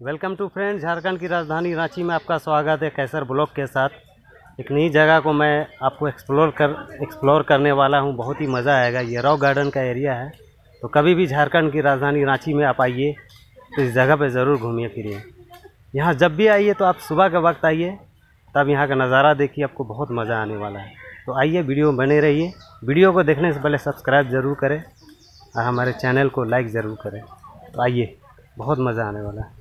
Welcome to friend Jharkhand की राजधानी रांची में आपका स्वागत है कैसर ब्लॉक के साथ। एक नई जगह को मैं आपको एक्सप्लोर कर एक्सप्लोर करने वाला हूँ। बहुत ही मज़ा आएगा। ये रॉक गार्डन का एरिया है। तो कभी भी झारखंड की राजधानी रांची में आप आइए तो इस जगह पे ज़रूर घूमिए, फिरिए। यहाँ जब भी आइए तो आप सुबह के वक्त आइए, तब यहाँ का नज़ारा देखिए, आपको बहुत मज़ा आने वाला है। तो आइए, वीडियो बने रहिए। वीडियो को देखने से पहले सब्सक्राइब ज़रूर करें और हमारे चैनल को लाइक ज़रूर करें। तो आइए, बहुत मज़ा आने वाला है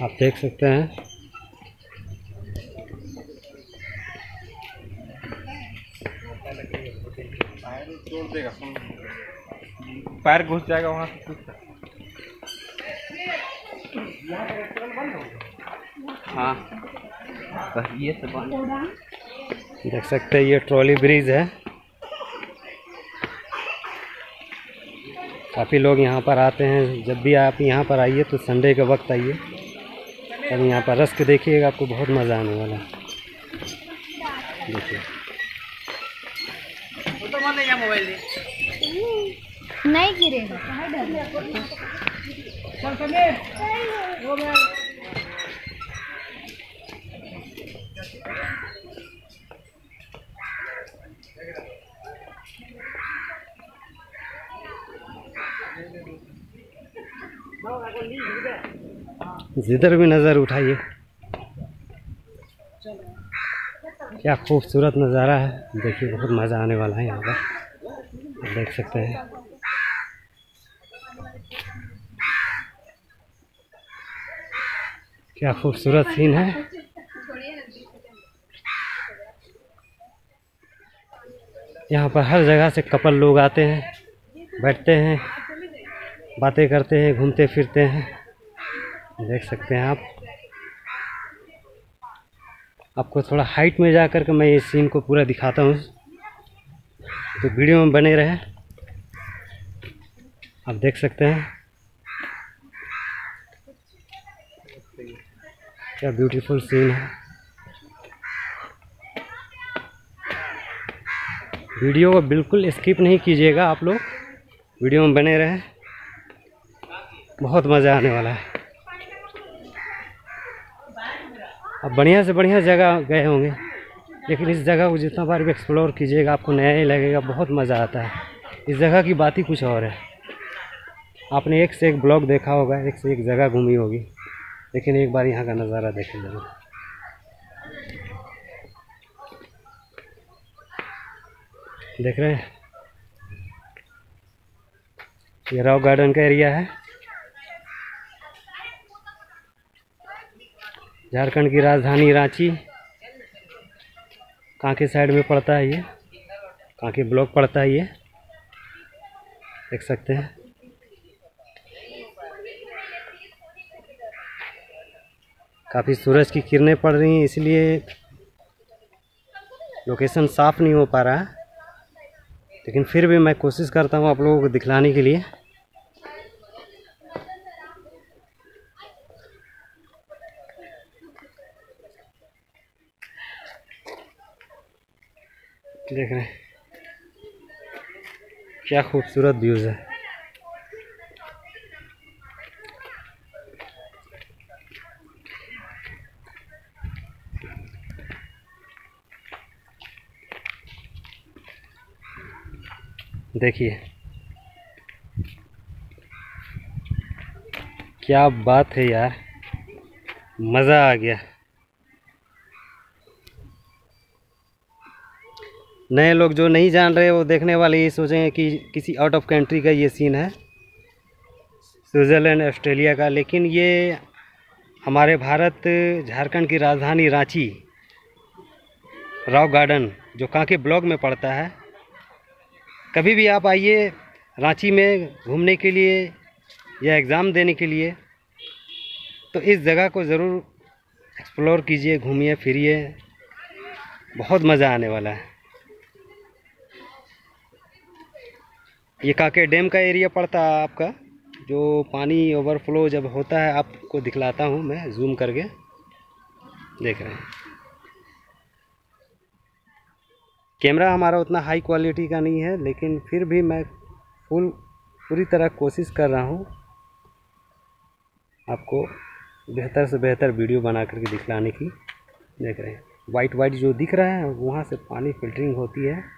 आप देख सकते हैं। पैर घुस जाएगा वहाँ से। कुछ हाँ। बस ये सब देख सकते हैं ये ट्रॉली ब्रिज है। काफ़ी लोग यहाँ पर आते हैं। जब भी आप यहाँ पर आइए तो संडे के वक्त आइए। तब यहाँ पर रस्क देखिएगा आपको बहुत मज़ा आने वाला देखिए। नहीं गिरेगा जिधर भी नज़र उठाइए। क्या खूबसूरत नज़ारा है। देखिए, बहुत मज़ा आने वाला है यहाँ पर। देख सकते हैं। क्या खूबसूरत सीन है। यहाँ पर हर जगह से कपल लोग आते हैं, बैठते हैं, बातें करते हैं, घूमते फिरते हैं। देख सकते हैं आप। आपको थोड़ा हाइट में जा कर के मैं इस सीन को पूरा दिखाता हूँ। तो वीडियो में बने रहे। आप देख सकते हैं। क्या ब्यूटीफुल सीन है। वीडियो को बिल्कुल स्किप नहीं कीजिएगा आप लोग। वीडियो में बने रहें। बहुत मज़ा आने वाला है। अब बढ़िया से बढ़िया जगह गए होंगे। लेकिन इस जगह को जितना बार भी एक्सप्लोर कीजिएगा, आपको नया ही लगेगा, बहुत मज़ा आता है। इस जगह की बात ही कुछ और है। आपने एक से एक ब्लॉग देखा होगा, एक से एक जगह घूमी होगी। लेकिन एक बार यहाँ का नज़ारा देखें ज़रूर देख रहे हैं? ये रॉक गार्डन का एरिया है। झारखंड की राजधानी रांची। कांके साइड में पड़ता है ये। कांके ब्लॉक पड़ता है ये। देख सकते हैं। काफ़ी सूरज की किरणें पड़ रही हैं, इसलिए लोकेशन साफ़ नहीं हो पा रहा। है लेकिन फिर भी मैं कोशिश करता हूँ आप लोगों को दिखलाने के लिए। देख रहे हैं। क्या खूबसूरत व्यूज़ है। देखिए। क्या बात है यार। मज़ा आ गया। नए लोग जो नहीं जान रहे, वो देखने वाले ये सोचेंगे कि किसी आउट ऑफ़ कंट्री का ये सीन है। स्विट्ज़रलैंड ऑस्ट्रेलिया का। लेकिन ये हमारे भारत, झारखंड की राजधानी रांची राव गार्डन जो कांके ब्लॉक में पड़ता है। कभी भी आप आइए रांची में घूमने के लिए या एग्ज़ाम देने के लिए तो इस जगह को ज़रूर एक्सप्लोर कीजिए, घूमिए, फिरिए। बहुत मज़ा आने वाला है। ये काके डैम का एरिया पड़ता है आपका? जो पानी ओवरफ्लो जब होता है, आपको दिखलाता हूँ मैं जूम करके। देख रहे हैं। कैमरा हमारा उतना हाई क्वालिटी का नहीं है, लेकिन फिर भी मैं फुल पूरी तरह कोशिश कर रहा हूँ आपको बेहतर से बेहतर वीडियो बना करके दिखलाने की। देख रहे हैं। वाइट वाइट जो दिख रहा है, वहाँ से पानी फिल्टरिंग होती है।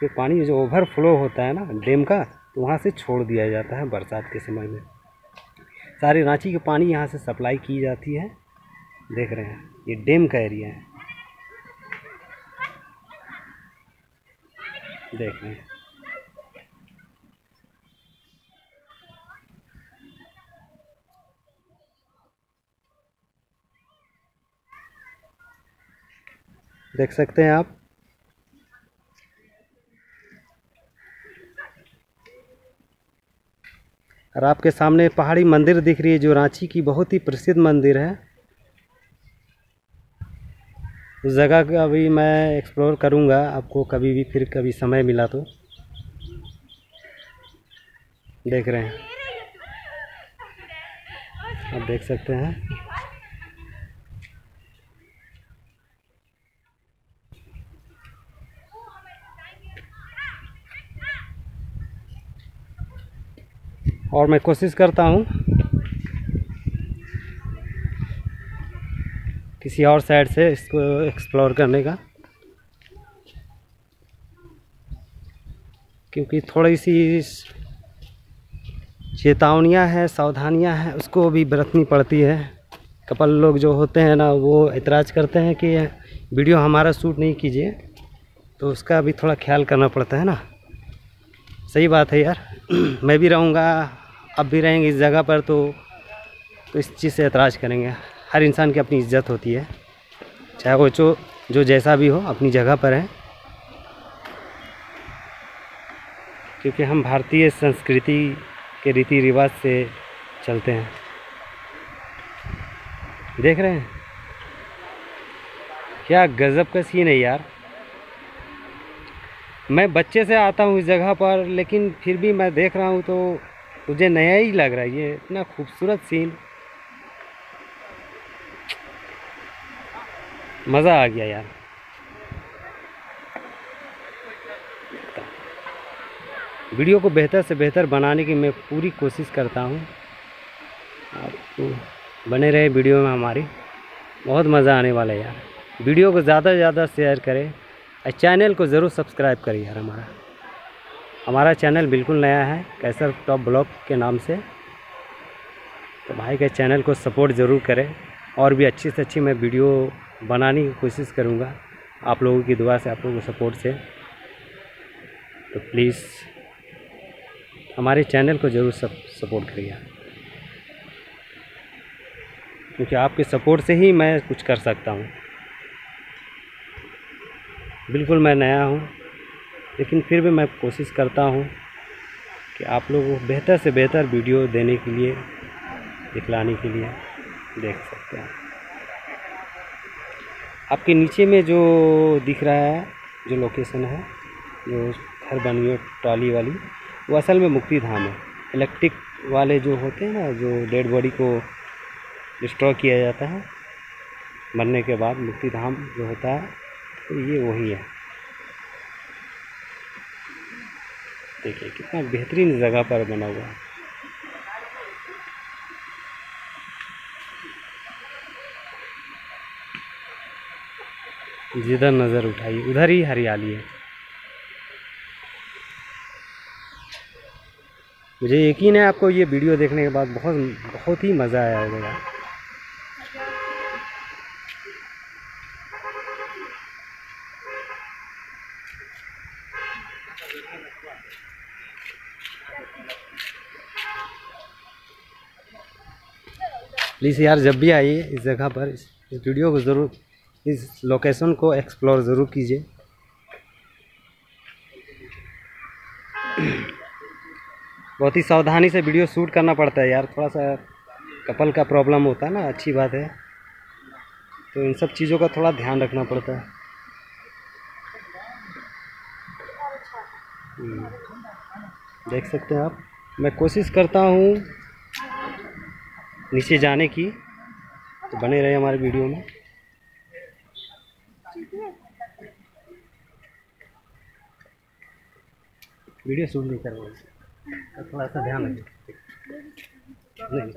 फिर पानी जो ओवरफ्लो होता है ना डैम का तो वहाँ से छोड़ दिया जाता है बरसात के समय में। सारे रांची के पानी यहाँ से सप्लाई की जाती है। देख रहे हैं, ये डैम का एरिया है। देख रहे हैं। देख सकते हैं आप आपके सामने पहाड़ी मंदिर दिख रही है जो रांची की बहुत ही प्रसिद्ध मंदिर है। उस जगह का अभी मैं एक्सप्लोर करूँगा, आपको कभी भी फिर कभी समय मिला तो। देख रहे हैं। आप देख सकते हैं। और मैं कोशिश करता हूँ किसी और साइड से इसको एक्सप्लोर करने का। क्योंकि थोड़ी सी चेतावनियाँ हैं, सावधानियाँ हैं, उसको भी बरतनी पड़ती है। कपल लोग जो होते हैं ना, वो एतराज़ करते हैं कि वीडियो हमारा शूट नहीं कीजिए तो उसका भी थोड़ा ख्याल करना पड़ता है ना। सही बात है यार। मैं भी रहूँगा। अब भी रहेंगे इस जगह पर तो तो इस चीज़ से एतराज़ करेंगे। हर इंसान की अपनी इज़्ज़त होती है। चाहे वो जो जो जैसा भी हो, अपनी जगह पर है। क्योंकि हम भारतीय संस्कृति के रीति रिवाज से चलते हैं। देख रहे हैं? क्या गज़ब का सीन है यार। मैं बच्चे से आता हूँ इस जगह पर, लेकिन फिर भी मैं देख रहा हूँ तो मुझे नया ही लग रहा है, ये इतना खूबसूरत सीन मज़ा आ गया यार। वीडियो को बेहतर से बेहतर बनाने की मैं पूरी कोशिश करता हूँ। आप बने रहे वीडियो में हमारी। बहुत मज़ा आने वाला है यार। वीडियो को ज़्यादा से ज़्यादा शेयर करें। और चैनल को ज़रूर सब्सक्राइब करें यार हमारा। हमारा चैनल बिल्कुल नया है, कैसर टॉप ब्लॉग के नाम से। तो भाई के चैनल को सपोर्ट ज़रूर करें और भी अच्छी से अच्छी मैं वीडियो बनाने की कोशिश करूँगा। आप लोगों की दुआ से आप लोगों के सपोर्ट से। तो प्लीज़ हमारे चैनल को ज़रूर सब सपोर्ट करिए क्योंकि आपके सपोर्ट से ही मैं कुछ कर सकता हूँ। बिल्कुल मैं नया हूँ। लेकिन फिर भी मैं कोशिश करता हूँ कि आप लोगों को बेहतर से बेहतर वीडियो देने के लिए, दिखलाने के लिए देख सकते हैं। आपके नीचे में जो दिख रहा है, जो लोकेशन है, जो घर बनी है ट्रॉली वाली, वो असल में मुक्ति धाम है। इलेक्ट्रिक वाले जो होते हैं ना, जो डेड बॉडी को डिस्ट्रॉय किया जाता है, मरने के बाद मुक्ति धाम जो होता है तो ये वही है। देखिए कितना बेहतरीन जगह पर बना हुआ है। जिधर नज़र उठाइए, उधर ही हरियाली है। मुझे यकीन है आपको ये वीडियो देखने के बाद बहुत बहुत ही मज़ा आया होगा। प्लीज़ यार जब भी आइए इस जगह पर इस, वीडियो को ज़रूर इस लोकेशन को एक्सप्लोर ज़रूर कीजिए। बहुत ही सावधानी से वीडियो शूट करना पड़ता है यार थोड़ा सा कपल का प्रॉब्लम होता है ना अच्छी बात है। तो इन सब चीज़ों का थोड़ा ध्यान रखना पड़ता है। हम्म, देख सकते हैं आप। मैं कोशिश करता हूँ नीचे जाने की तो बने रहे हमारे वीडियो में। वीडियो शूट नहीं करवाएँगे तो थोड़ा सा ध्यान रखें नहीं।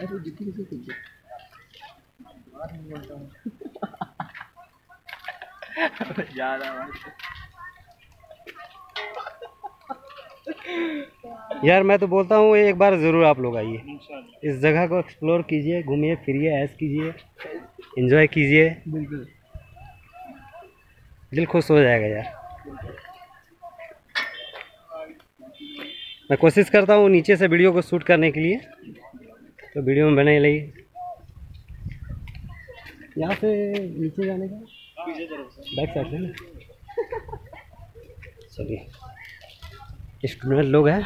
कितना किलो तो दे दे ऐसे जितनी किसी को ज़्यादा यार मैं तो बोलता हूँ एक बार ज़रूर आप लोग आइए। इस जगह को एक्सप्लोर कीजिए घूमिए फिरिए ऐश कीजिए एंजॉय कीजिए। बिल्कुल। दिल खुश हो जाएगा यार। मैं कोशिश करता हूँ नीचे से वीडियो को शूट करने के लिए। तो वीडियो में बने रहिए। यहाँ से नीचे जाने का? बैक साइड से ना। चलिए। स्टूडेंट लोग हैं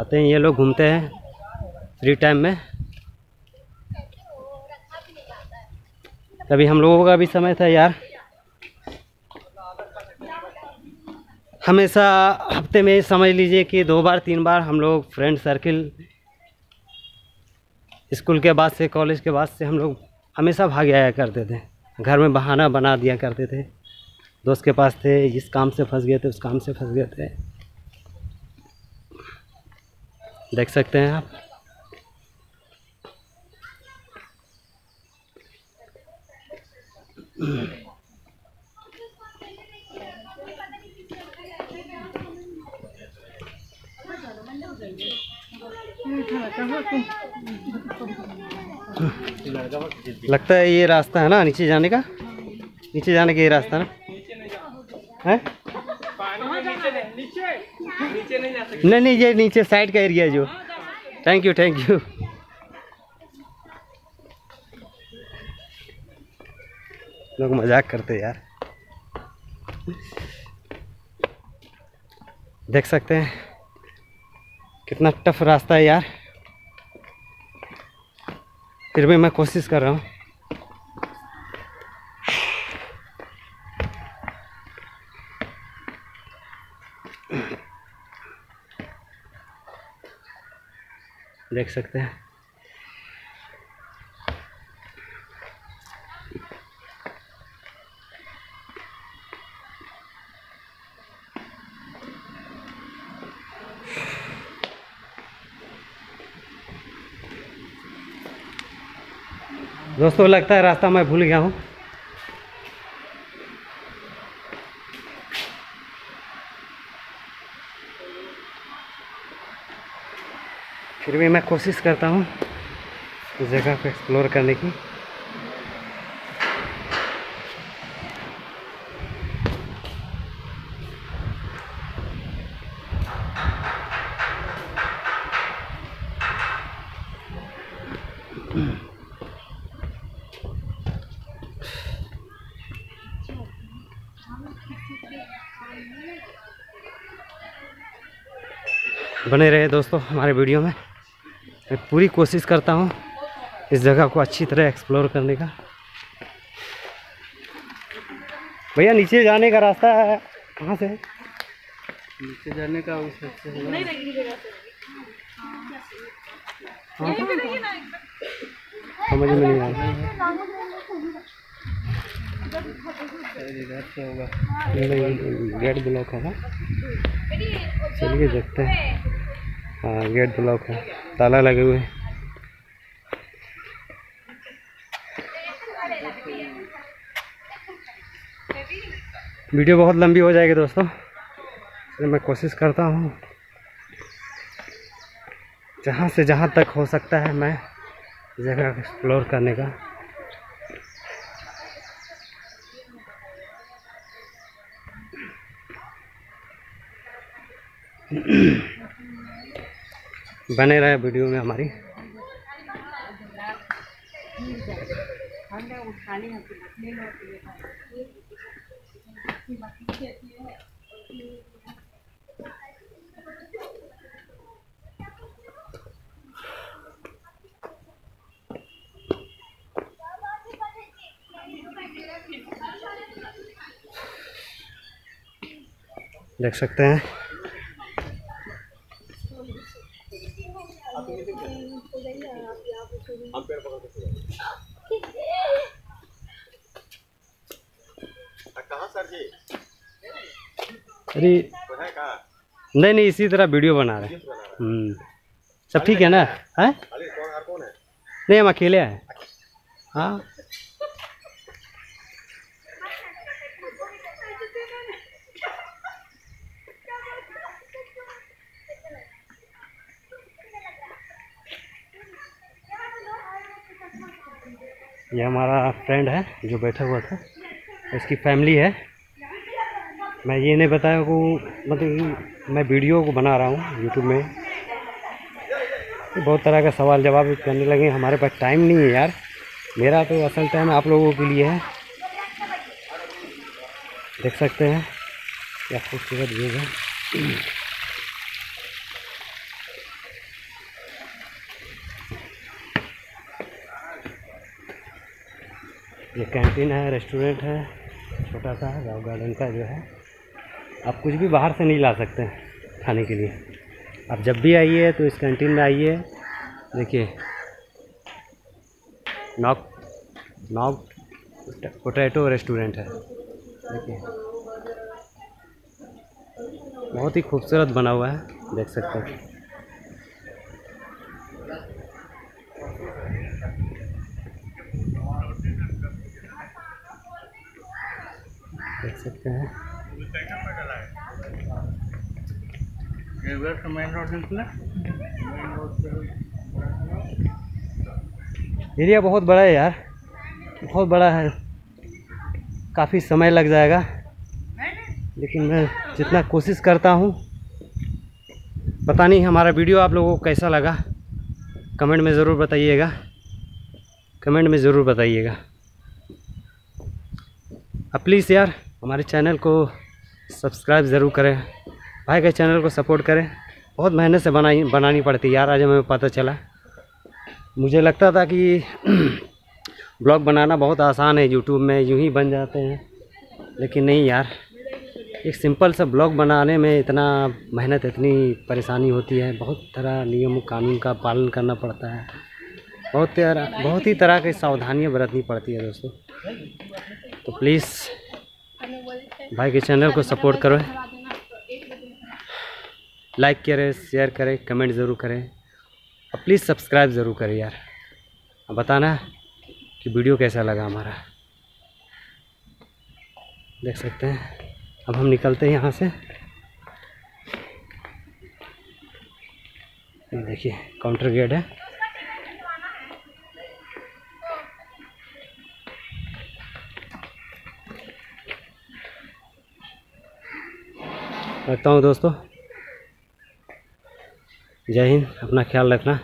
आते हैं ये लोग घूमते हैं फ्री टाइम में। तभी हम लोगों का भी समय था यार। हमेशा हफ़्ते में समझ लीजिए कि दो बार तीन बार हम लोग फ्रेंड सर्किल स्कूल के बाद से, कॉलेज के बाद से हम लोग हमेशा भाग आया करते थे। घर में बहाना बना दिया करते थे। दोस्त के पास थे, जिस काम से फंस गए थे, उस काम से फंस गए थे। देख सकते हैं आप। लगता है ये रास्ता है ना, नीचे जाने का? नीचे जाने का ये रास्ता ना? है? नहीं नहीं, ये नीचे साइड का एरिया जो। थैंक यू थैंक यू लोग मज़ाक करते यार। देख सकते हैं। कितना टफ रास्ता है यार। फिर भी मैं कोशिश कर रहा हूँ। देख सकते हैं। दोस्तों, लगता है रास्ता मैं भूल गया हूँ। फिर भी मैं कोशिश करता हूँ इस जगह को एक्सप्लोर करने की। बने रहे दोस्तों हमारे वीडियो में। मैं पूरी कोशिश करता हूँ इस जगह को अच्छी तरह एक्सप्लोर करने का। भैया नीचे जाने का रास्ता है। कहाँ से? नीचे जाने का उस से हाँ? समझ में नहीं आ रहा। गेट ब्लॉक है ना चलिए देखते हैं। हाँ गेट ब्लॉक है। ताला लगे हुए वीडियो बहुत लंबी हो जाएगी दोस्तों, इसलिए मैं कोशिश करता हूँ। जहाँ से जहाँ तक हो सकता है मैं जगह एक्सप्लोर करने का। बने रहे वीडियो में हमारी। देख सकते हैं। अरे तो नहीं नहीं इसी तरह वीडियो बना रहे हैं। हम्म, सब ठीक है ना? हैं? है? नहीं हम अकेले हैं। हाँ। ये हमारा फ्रेंड है जो बैठा हुआ था। इसकी फैमिली है। मैं ये नहीं बताया को मतलब मैं वीडियो को बना रहा हूँ यूट्यूब में। बहुत तरह का सवाल जवाब करने लगे, हमारे पास टाइम नहीं है यार। मेरा तो असल टाइम आप लोगों के लिए है। देख सकते हैं क्या खूबसूरत व्यू है। ये कैंटीन है रेस्टोरेंट है, छोटा सा राव गार्डन का जो है। आप कुछ भी बाहर से नहीं ला सकते खाने के लिए। आप जब भी आइए तो इस कैंटीन में आइए। देखिए, नॉक नॉक पोटैटो रेस्टोरेंट है। देखिए, बहुत ही खूबसूरत बना हुआ है, देख सकते हैं। देख सकते हैं। एरिया बहुत बड़ा है यार। बहुत बड़ा है। काफ़ी समय लग जाएगा। लेकिन मैं जितना कोशिश करता हूँ, पता नहीं हमारा वीडियो आप लोगों को कैसा लगा। कमेंट में ज़रूर बताइएगा। कमेंट में ज़रूर बताइएगा। अब प्लीज़ यार, हमारे चैनल को सब्सक्राइब ज़रूर करें। भाई के चैनल को सपोर्ट करें। बहुत मेहनत से बनाई, बनानी पड़ती यार, आज हमें पता चला। मुझे लगता था कि ब्लॉग बनाना बहुत आसान है यूट्यूब में यूँ ही बन जाते हैं। लेकिन नहीं यार, एक सिंपल सा ब्लॉग बनाने में इतना मेहनत, इतनी परेशानी होती है। बहुत तरह नियम, कानून का पालन करना पड़ता है। बहुत तरह, बहुत ही तरह की सावधानियाँ बरतनी पड़ती है दोस्तों। तो प्लीज़ भाई के चैनल को सपोर्ट करो। लाइक करें, शेयर करें, कमेंट ज़रूर करें। और प्लीज़ सब्सक्राइब ज़रूर करें यार। अब बताना कि वीडियो कैसा लगा हमारा। देख सकते हैं। अब हम निकलते हैं यहाँ से। देखिए, काउंटर गेट है। रखता हूँ दोस्तों। जय हिंद अपना ख्याल रखना।